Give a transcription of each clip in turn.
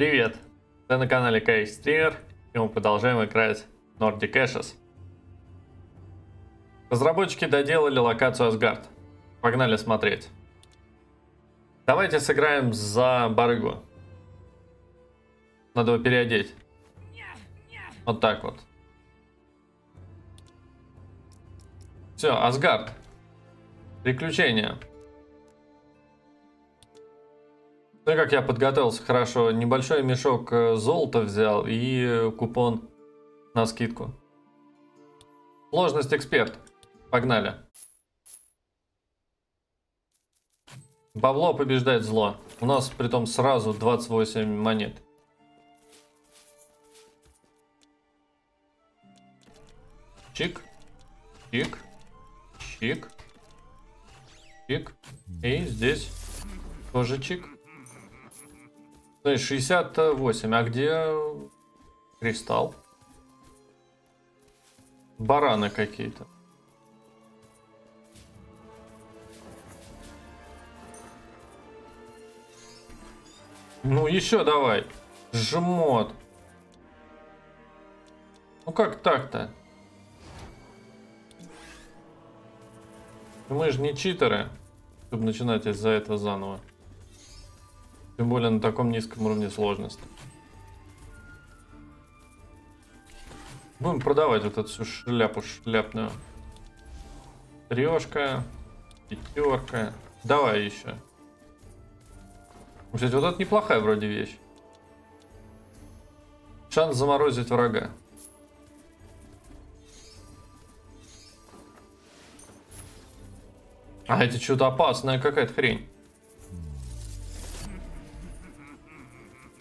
Привет! Ты на канале KX Streamer, и мы продолжаем играть Nordic Ashes. Разработчики доделали локацию Асгард. Погнали смотреть. Давайте сыграем за барыгу. Надо его переодеть. Вот так вот. Все, Асгард. Приключения. Ну как я подготовился хорошо. Небольшой мешок э, золота взял и купон на скидку. Сложность эксперт. Погнали. Бабло побеждает зло. У нас притом сразу 28 монет. Чик. Чик. Чик. Чик. И здесь тоже чик. То есть 68. А где кристалл? Бараны какие-то. Ну еще давай. Жмот. Ну как так-то? Мы же не читеры, чтобы начинать из-за этого заново. Тем более на таком низком уровне сложности. Будем продавать вот эту всю шляпу шляпную. Трешка, пятерка. Давай еще. Кстати, вот это неплохая вроде вещь. Шанс заморозить врага. А это что-то опасная какая-то хрень.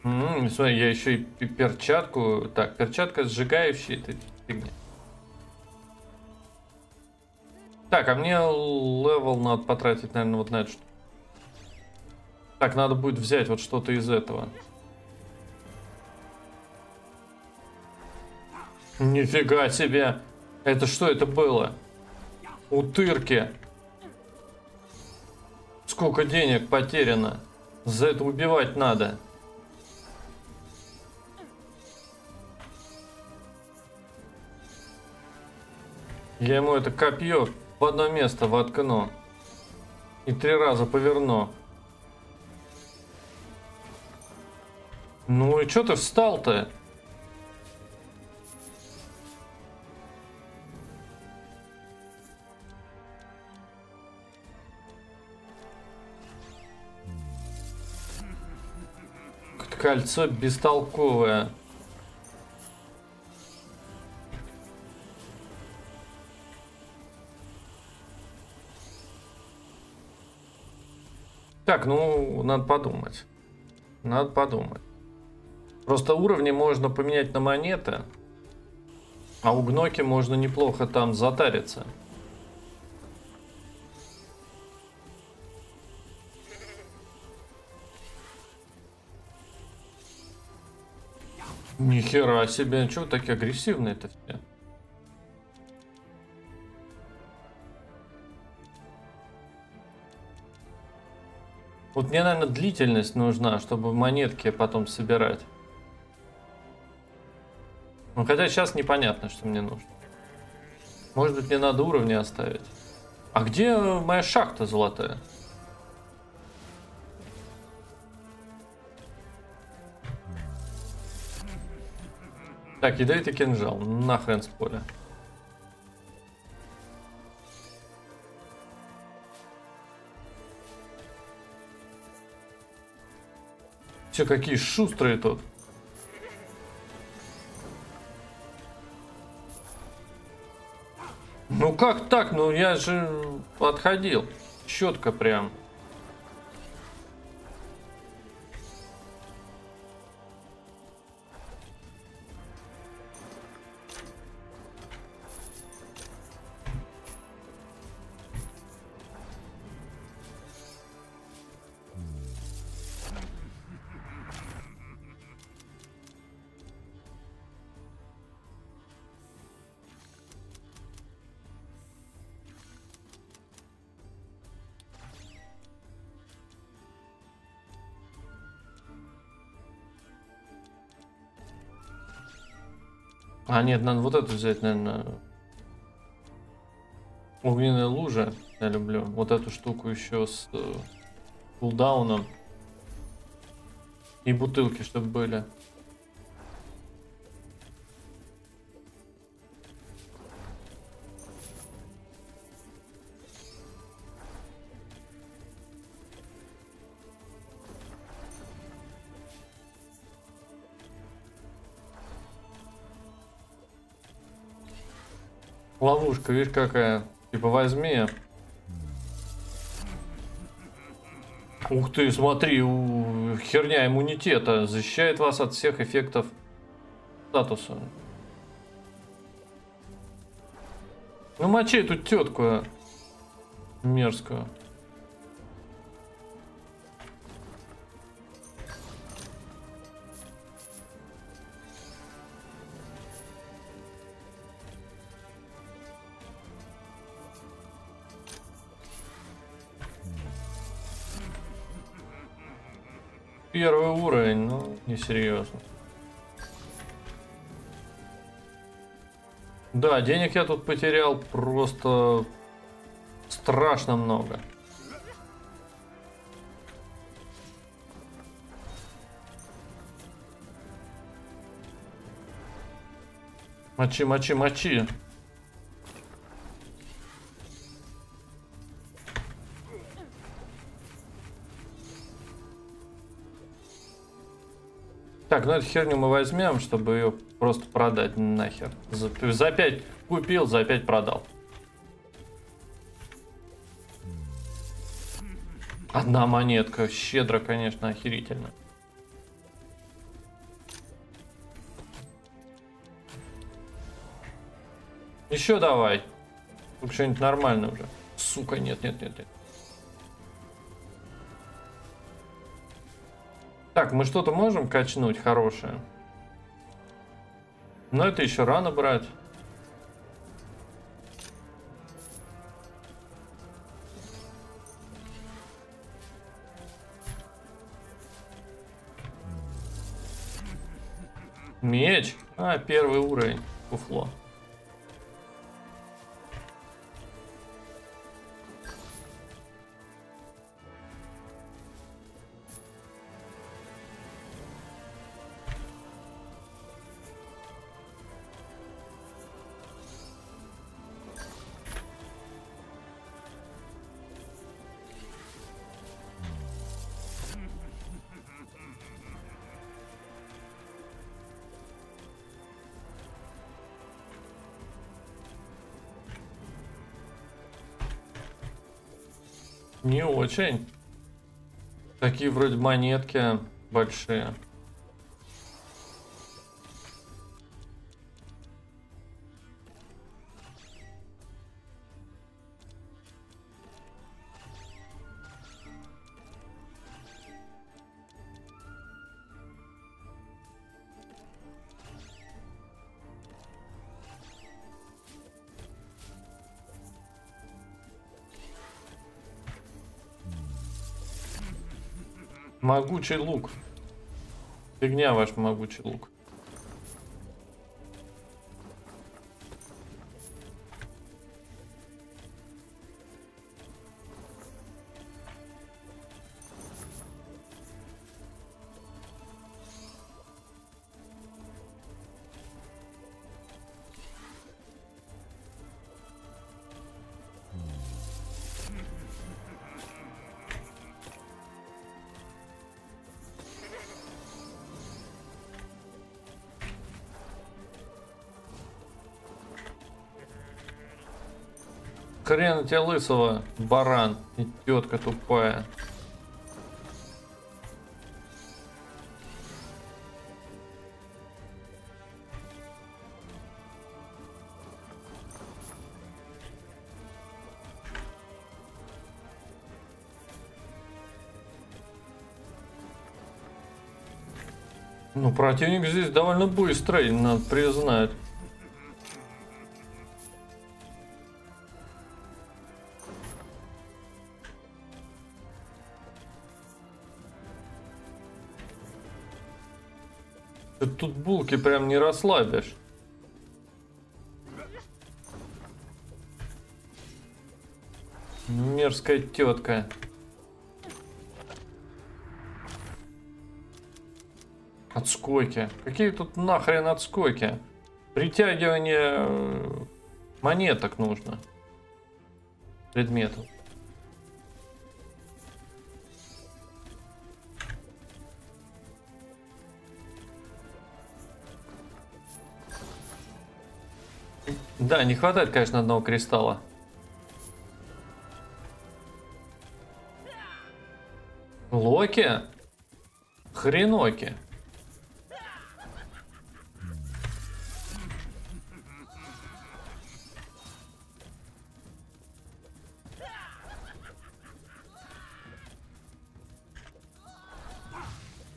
-м, смотри, я еще и перчатку... Так, перчатка сжигающая, это фигня. Так, а мне level надо потратить, наверное, вот на это что. Так, надо будет взять вот что-то из этого. Нифига себе! Это что это было? Утырки! Сколько денег потеряно? За это убивать надо. Я ему это копье в одно место воткну. И три раза поверну. Ну и что ты встал-то? Кольцо бестолковое. Так, ну, надо подумать. Надо подумать. Просто уровни можно поменять на монеты. А у Гноки можно неплохо там затариться. Нихера себе, чего такие агрессивные-то все? Вот мне, наверное, длительность нужна, чтобы монетки потом собирать. Ну, хотя сейчас непонятно, что мне нужно. Может быть, мне надо уровни оставить. А где моя шахта золотая? Так, дайте кинжал. Нахрен с поля. Все какие шустрые тут. Ну как так? Ну я же отходил. Четко прям. А, нет, надо вот эту взять, наверное. Огненная лужа. Я люблю. Вот эту штуку еще с э, кулдауном. И бутылки, чтобы были. Ловушка, видишь какая. Типа возьми. Ух ты, смотри, у... херня иммунитета защищает вас от всех эффектов статуса. Ну мочи эту тетку мерзкую. Первый уровень, ну, несерьезно. Да, денег я тут потерял просто страшно много. Мочи, мочи, мочи. Ну эту херню мы возьмем, чтобы ее просто продать нахер. За, за 5 купил, за 5 продал. Одна монетка. Щедро, конечно, охерительно. Еще давай. Что-нибудь нормальное уже. Сука, нет, нет, нет, нет. Так, мы что-то можем качнуть хорошее? Но это еще рано брать. Меч? А, первый уровень. Фуфло. Очень. Такие вроде монетки большие. Могучий лук. Фигня ваш могучий лук. Хрен тебя лысого, баран и тетка тупая. Ну, противник здесь довольно быстрый, надо признать. тут булки прям не расслабишь. Мерзкая тетка. Отскоки. Какие тут нахрен отскоки? Притягивание э, монеток нужно. Предметов. Да, не хватает, конечно, одного кристалла. Локи? Хреноки.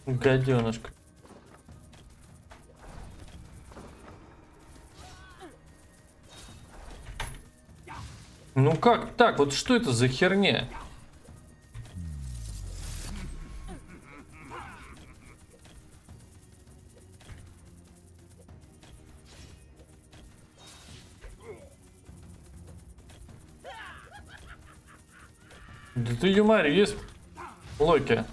Гаденышка. Ну как так? Вот что это за херня? Да ты юмари, есть Локи.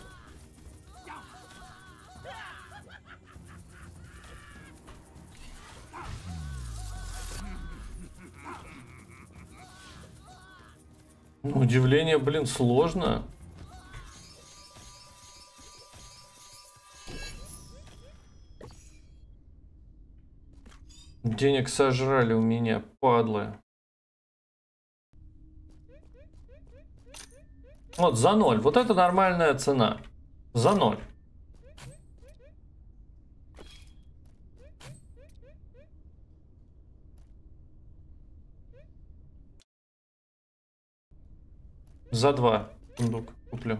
Удивление, блин, сложно. Денег сожрали у меня, падлы. Вот за ноль. Вот это нормальная цена. За ноль. За два сундук куплю.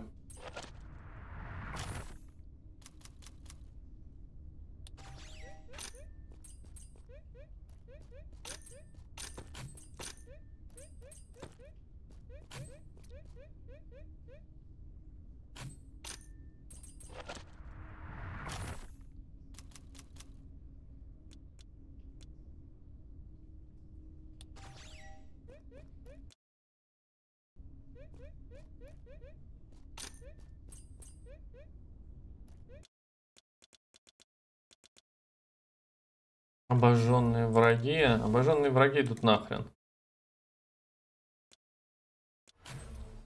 Обожженные враги. Обожженные враги тут нахрен.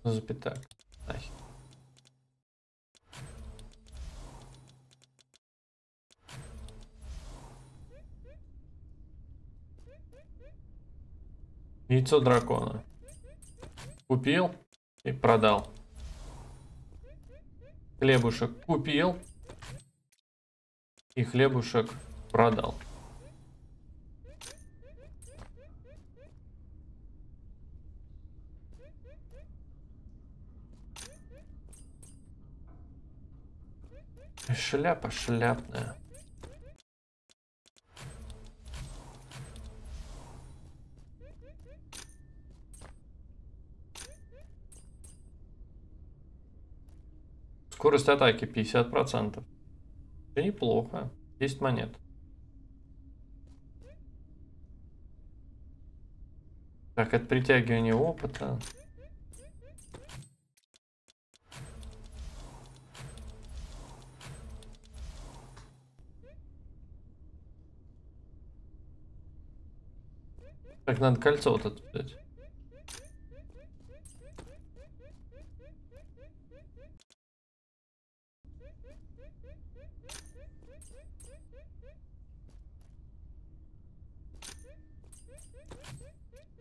Нахер. Яйцо дракона. Купил и продал. Хлебушек купил и хлебушек продал. Шляпа шляпная. Скорость атаки 50%. Это неплохо. 10 монет. Так, это притягивание опыта. Так, надо кольцо вот это взять.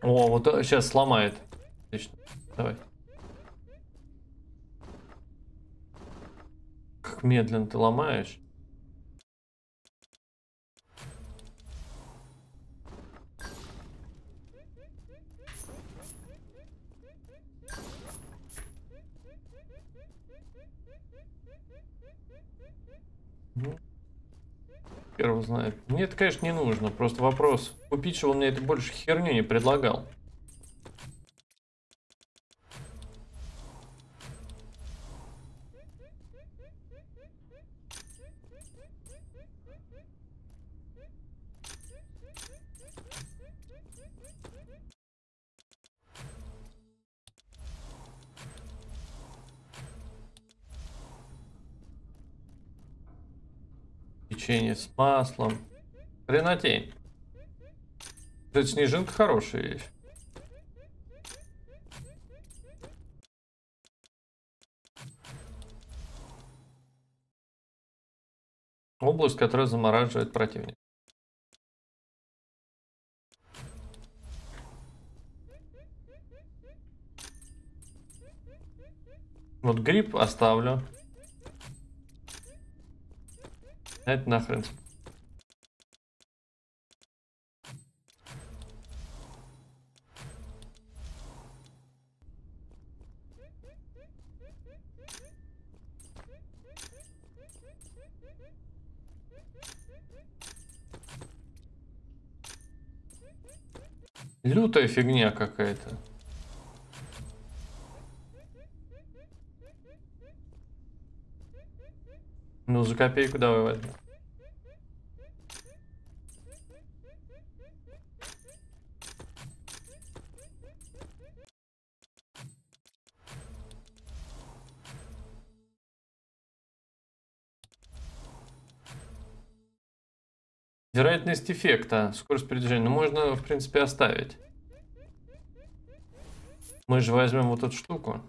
О, вот сейчас сломает. Отлично. Давай. Как медленно ты ломаешь. Первого знает. Мне это, конечно, не нужно. Просто вопрос. Купить, чтобы он мне это больше херню не предлагал. Печенье с маслом. Хренотень. Кстати, снежинка хорошая вещь. Область, которая замораживает противника. Вот гриб оставлю. Это нахрен. Лютая фигня какая-то. Ну, за копейку давай возьмем. Вероятность эффекта, скорость передвижения. Ну, можно, в принципе, оставить. Мы же возьмем вот эту штуку.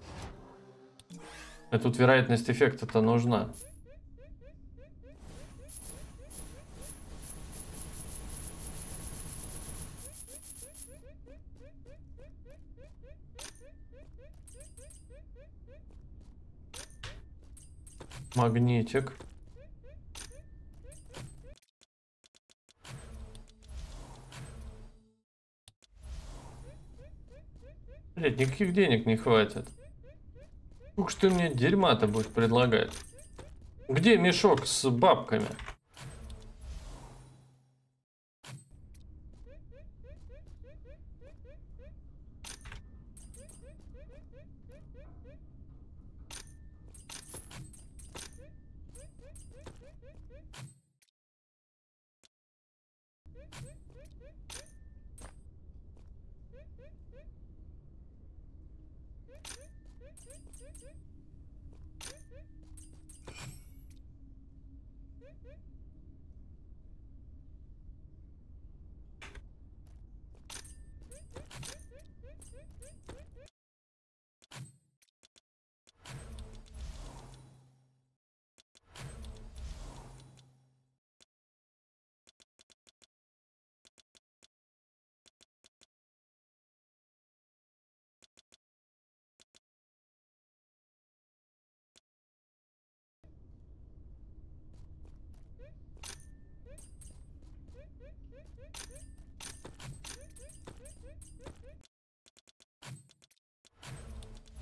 И тут вероятность эффекта-то нужна. Магнитик. Блять, никаких денег не хватит. Ух, что мне дерьма-то будет предлагать. Где мешок с бабками?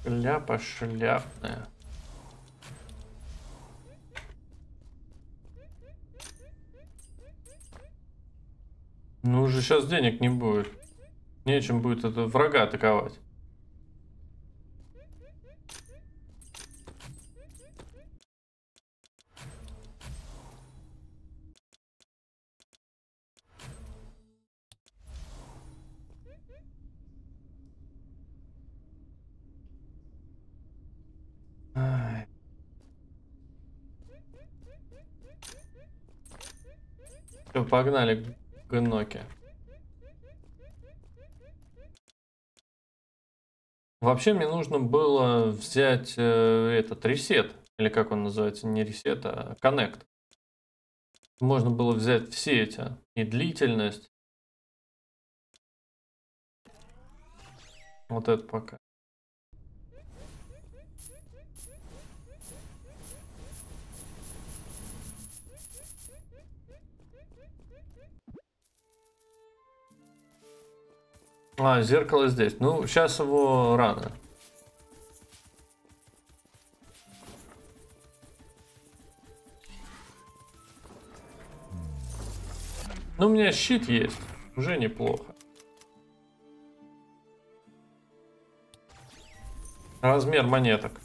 Шляпа шляпная. Ну уже сейчас денег не будет. Нечем будет это врага атаковать. Погнали к Ноке. Вообще мне нужно было взять э, этот ресет, или как он называется, не ресет, а коннект. Можно было взять все эти, и длительность. Вот это пока. А, зеркало здесь. Ну, сейчас его рано. Ну, у меня щит есть. Уже неплохо. Размер монеток.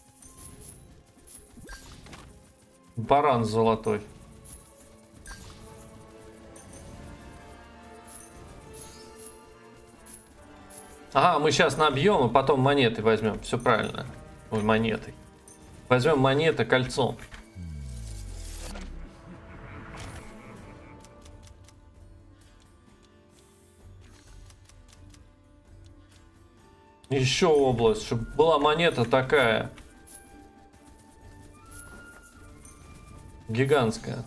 Баран золотой. А, мы сейчас набьем, и потом монеты возьмем. Все правильно. Ой, монеты. Возьмем монеты кольцом. Еще область, чтобы была монета такая. Гигантская.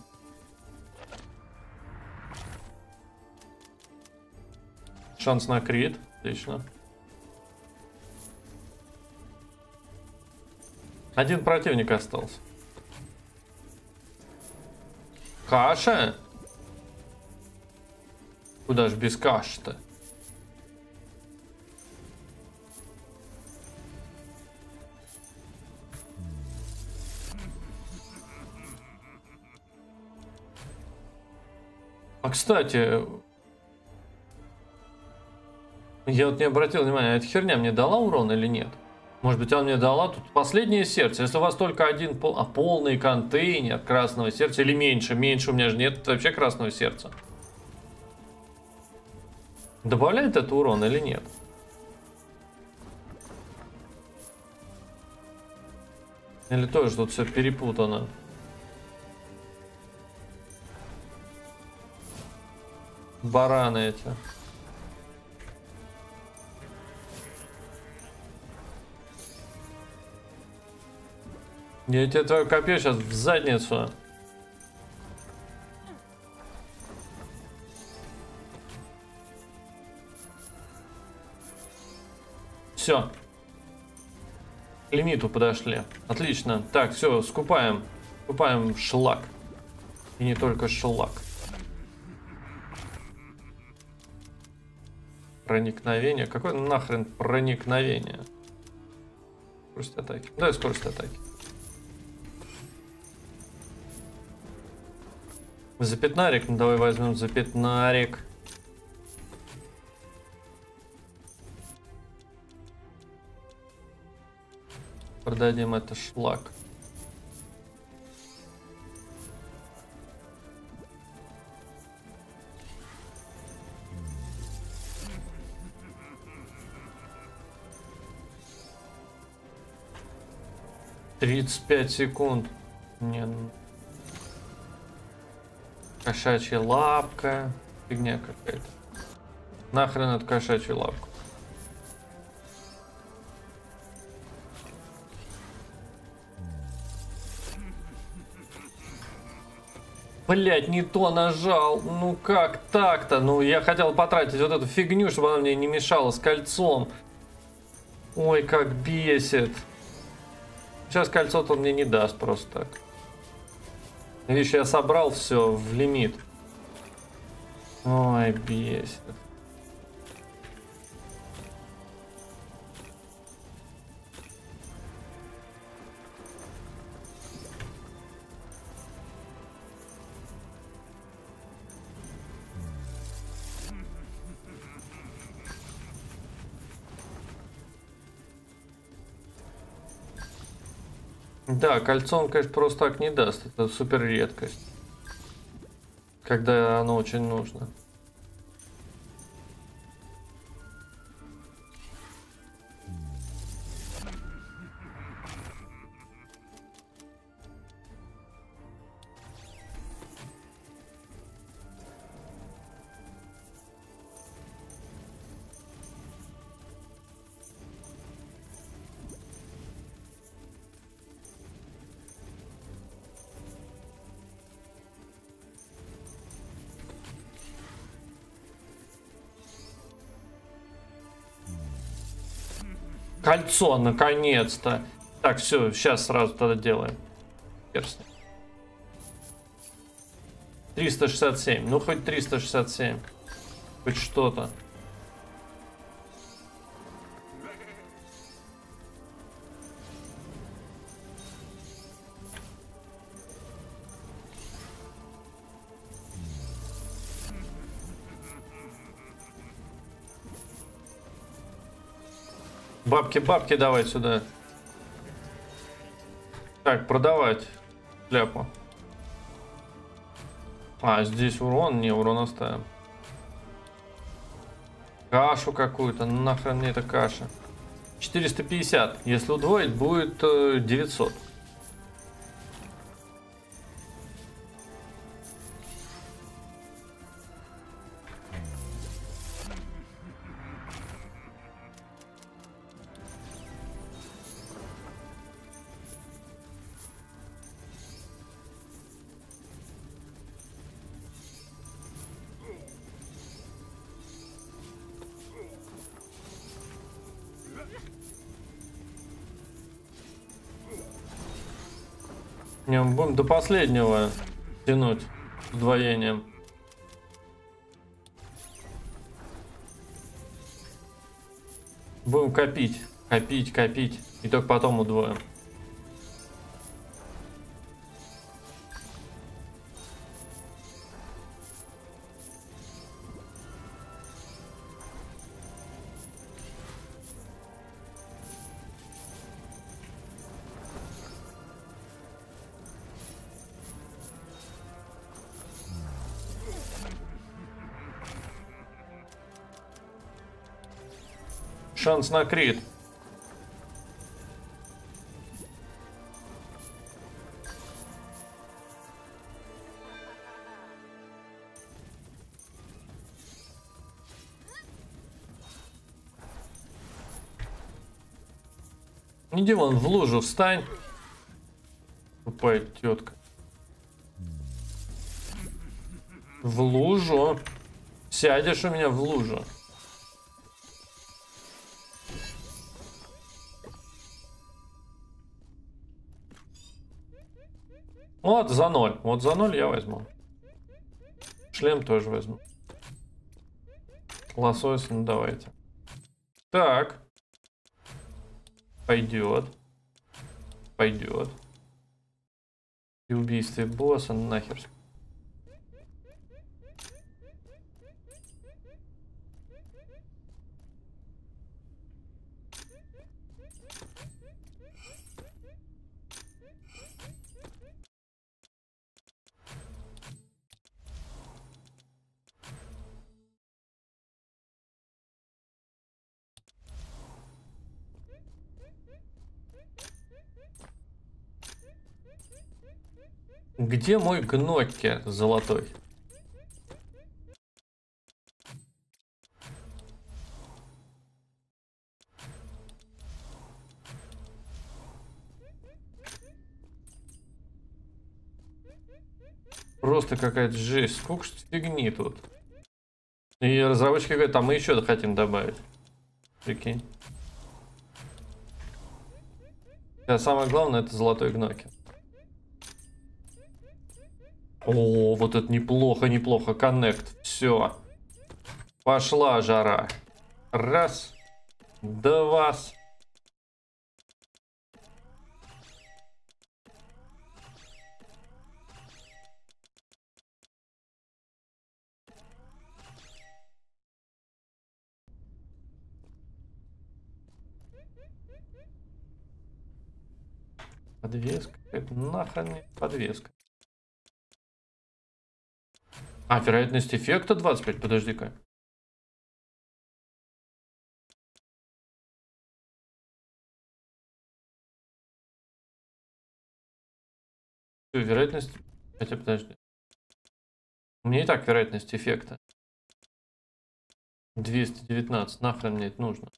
Шанс на крит. Отлично. Один противник остался. Каша? Куда ж без каши-то? А кстати, я вот не обратил внимания, эта херня мне дала урон или нет? Может быть, она мне дала тут последнее сердце. Если у вас только один пол... а, полный контейнер красного сердца или меньше, меньше у меня же нет вообще красного сердца. Добавляет это урон или нет? Или тоже тут все перепутано? Бараны эти. Я тебе твое копье сейчас в задницу. Все. К лимиту подошли. Отлично. Так, все, скупаем. Скупаем шлак. И не только шлак. Проникновение. Какое нахрен проникновение? Скорость атаки. Дай скорость атаки. Запятнарик, ну давай возьмем запятнарик. Продадим это шлак. Тридцать пять секунд. Не, ну. Кошачья лапка. Фигня какая-то. Нахрен эту кошачью лапку. Блять, не то нажал. Ну как так-то? Ну я хотел потратить вот эту фигню, чтобы она мне не мешала с кольцом. Ой, как бесит. Сейчас кольцо-то мне не даст просто так. Видишь, я собрал все в лимит. Ой, бесит. Да, кольцо он, конечно, просто так не даст. Это супер редкость. Когда оно очень нужно. Кольцо, наконец-то. Так, все, сейчас сразу тогда делаем. Перстни. 367. Ну, хоть 367. Хоть что-то. Бабки, бабки давай сюда. Так, продавать шляпу. А, здесь урон? Не, урон оставим. Кашу какую-то. Нахрен мне эта каша. 450. Если удвоить, будет 900. Не, будем до последнего тянуть удвоением. Будем копить, копить, копить. И только потом удвоим. Шанс на крит. Иди вон в лужу встань. Тупая тетка. В лужу. Сядешь у меня в лужу. Вот за ноль. Вот за ноль я возьму. Шлем тоже возьму. Лосось, ну давайте. Так. Пойдет. Пойдет. И убийство босса нахер. Где мой Гнокки золотой? Просто какая-то жесть. Сколько ж фигни тут. И разработчики говорят, а мы еще хотим добавить. Прикинь. А самое главное это золотой гноки. О, вот это неплохо, неплохо. Коннект. Все. Пошла жара. Раз. Два. Подвеска. Это нахрен подвеска. А, вероятность эффекта 25, подожди-ка. Вероятность... Хотя, подожди. У меня и так вероятность эффекта. 219. Нахрен мне это нужно?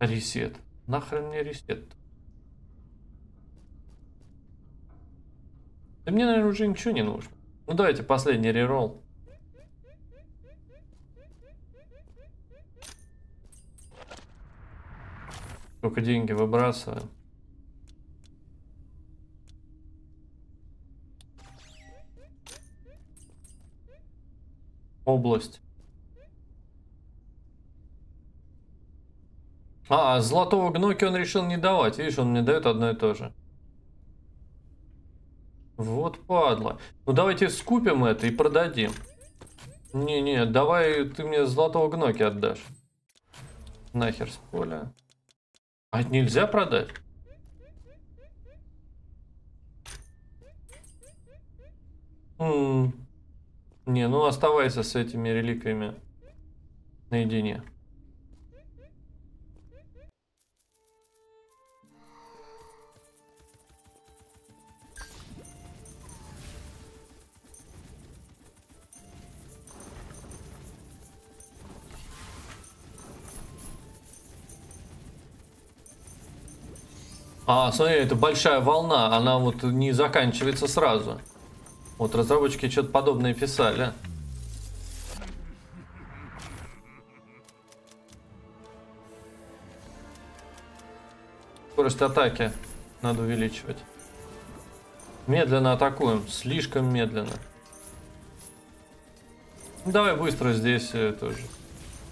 Ресет. Нахрен мне ресет? -то? Да мне, наверное, уже ничего не нужно. Ну давайте последний реролл. Только деньги выбрасываем. Область. А, золотого гноки он решил не давать. Видишь, он мне дает одно и то же. Вот падла. Ну давайте скупим это и продадим. Не-не, давай ты мне золотого гноки отдашь. Нахер с поля. А нельзя продать? М -м не, ну оставайся с этими реликвиями наедине. А, смотри, это большая волна, она вот не заканчивается сразу. Вот разработчики что-то подобное писали. Скорость атаки надо увеличивать. Медленно атакуем, слишком медленно. Ну, давай быстро здесь э, тоже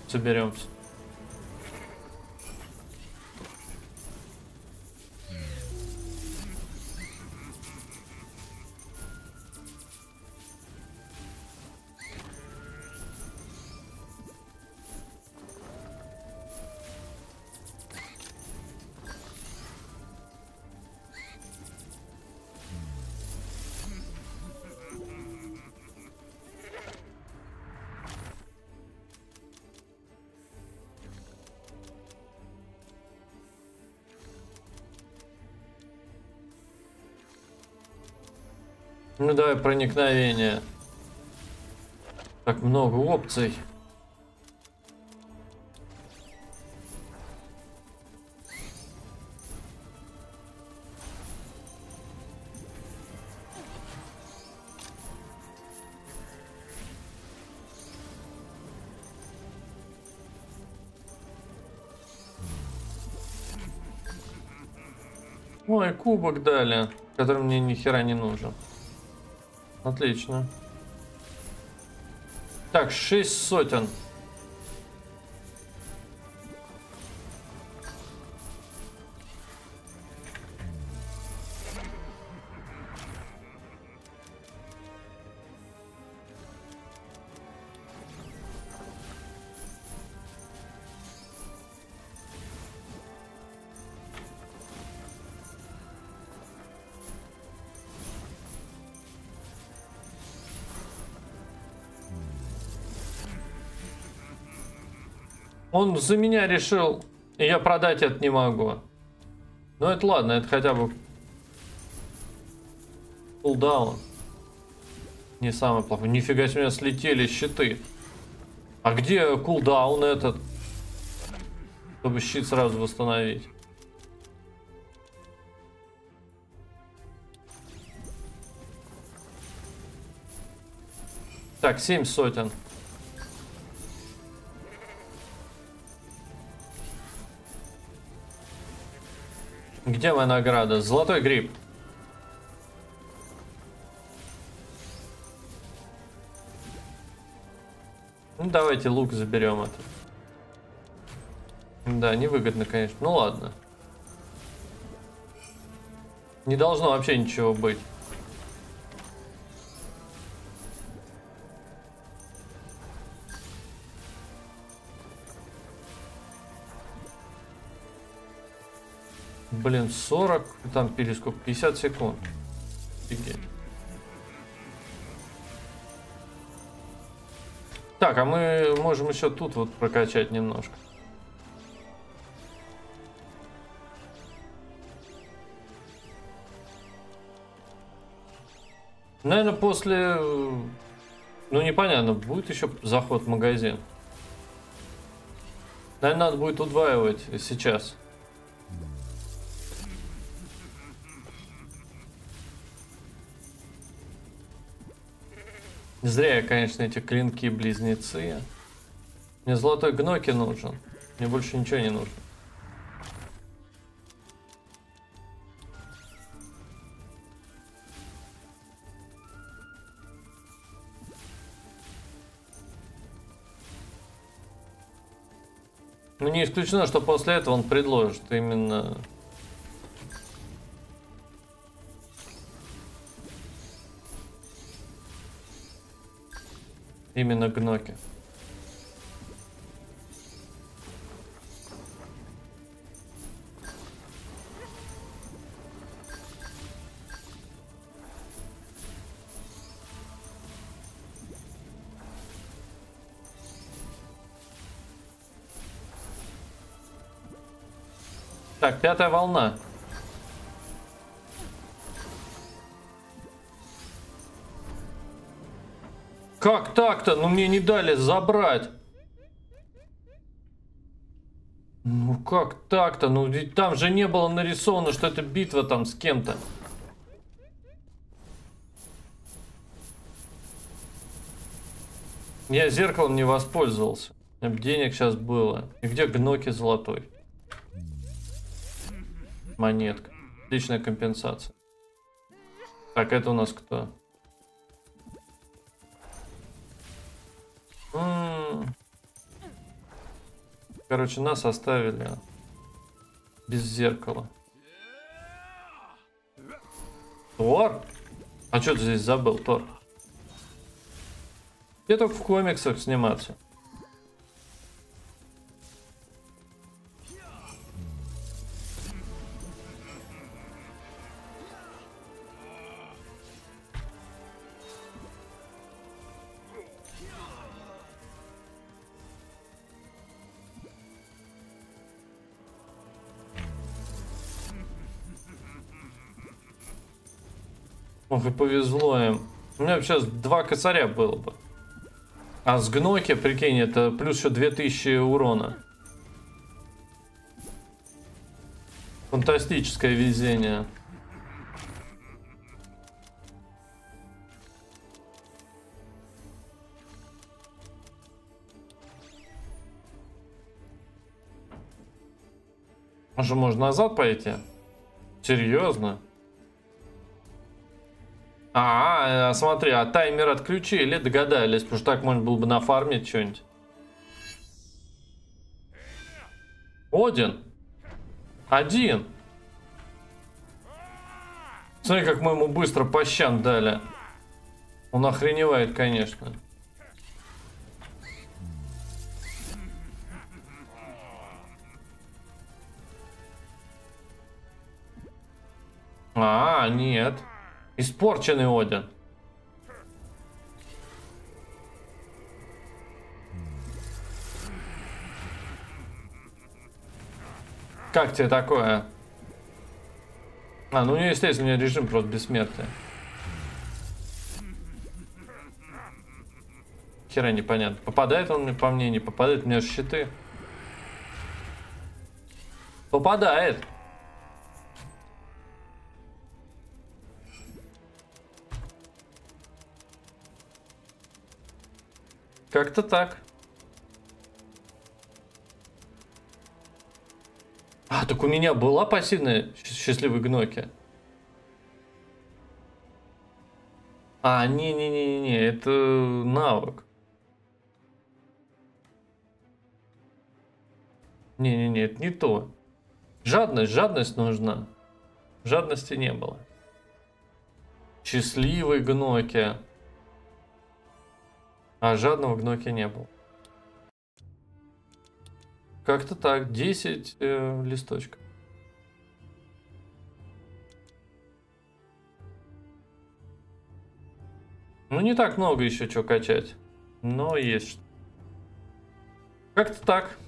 соберемся. Давай проникновение. Так много опций. Ой, кубок дали, который мне ни хера не нужен. Отлично. Так, шесть сотен. Он за меня решил, и я продать это не могу. Ну это ладно, это хотя бы кулдаун. Не самый плохой. Нифига у меня слетели щиты. А где кулдаун этот? Чтобы щит сразу восстановить. Так, семь сотен. Где моя награда? Золотой гриб. Ну, давайте лук заберем это. Да, невыгодно, конечно. Ну ладно. Не должно вообще ничего быть. Блин, 40, там пили сколько? 50 секунд. Офигеть. Так, а мы можем еще тут вот прокачать немножко. Наверное, после... Ну, непонятно, будет еще заход в магазин. Наверное, надо будет удваивать сейчас. Зря я, конечно, эти клинки-близнецы. Мне золотой гноки нужен. Мне больше ничего не нужно. Ну, не исключено, что после этого он предложит именно Именно гноки. Так, пятая волна. Так-то? Ну мне не дали забрать. Ну как так-то? Ну ведь там же не было нарисовано, что это битва там с кем-то. Я зеркалом не воспользовался. Денег сейчас было. И где гноки золотой? монетка. Отличная компенсация. Так, это у нас кто? Короче, нас оставили без зеркала. Тор? А что ты здесь забыл, Тор? Я только в комиксах сниматься. Ох, и повезло им. У меня сейчас два косаря было бы. А с гноки, прикинь, это плюс еще 2000 урона. Фантастическое везение. Может, можно назад пойти? Серьезно? А, смотри, а таймер отключили, догадались, потому что так можно было бы нафармить что-нибудь. Один. Один. Смотри, как мы ему быстро по щам дали. Он охреневает, конечно. А, нет. Испорченный Один. Как тебе такое? А, ну естественно, у меня режим просто бессмертия. Хера непонятно. Попадает он по мне, не попадает, у меня щиты. Попадает. Как-то так. А, так у меня была пассивная счастливый гноки. А, не-не-не-не, это навык. Не-не-не, это не то. Жадность, жадность нужна. Жадности не было. Счастливый гноки. А жадного гноки не было. Как-то так, 10 э, листочков. Ну, не так много еще чего качать. Но есть что. Как-то так.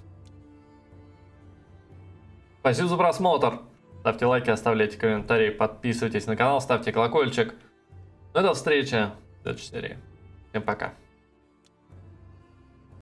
Спасибо за просмотр. Ставьте лайки, оставляйте комментарии, подписывайтесь на канал, ставьте колокольчик. Ну, до встречи в следующей серии. Всем пока.